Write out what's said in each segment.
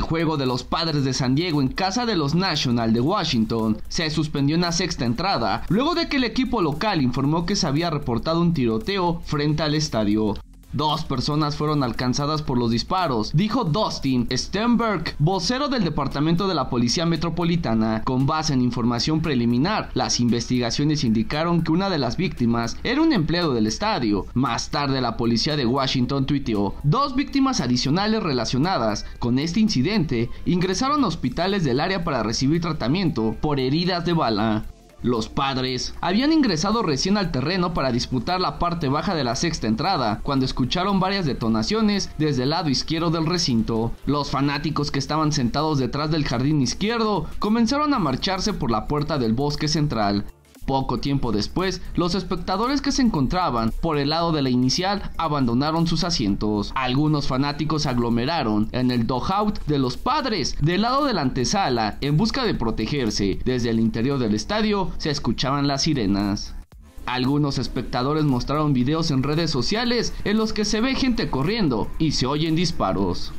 juego de los padres de San Diego en casa de los National de Washington se suspendió en la sexta entrada, luego de que el equipo local informó que se había reportado un tiroteo frente al estadio. Dos personas fueron alcanzadas por los disparos, dijo Dustin Stenberg, vocero del Departamento de la Policía Metropolitana. Con base en información preliminar, las investigaciones indicaron que una de las víctimas era un empleado del estadio. Más tarde, la policía de Washington tuiteó, dos víctimas adicionales relacionadas con este incidente ingresaron a hospitales del área para recibir tratamiento por heridas de bala. Los padres habían ingresado recién al terreno para disputar la parte baja de la sexta entrada, cuando escucharon varias detonaciones desde el lado izquierdo del recinto. Los fanáticos que estaban sentados detrás del jardín izquierdo comenzaron a marcharse por la puerta del bosque central. Poco tiempo después, los espectadores que se encontraban por el lado de la inicial abandonaron sus asientos. Algunos fanáticos se aglomeraron en el dogout de los padres del lado de la antesala en busca de protegerse. Desde el interior del estadio se escuchaban las sirenas. Algunos espectadores mostraron videos en redes sociales en los que se ve gente corriendo y se oyen disparos.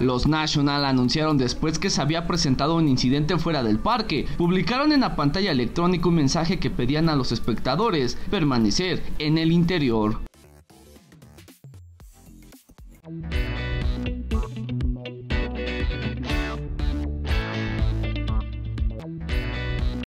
Los National anunciaron después que se había presentado un incidente fuera del parque. Publicaron en la pantalla electrónica un mensaje que pedían a los espectadores permanecer en el interior.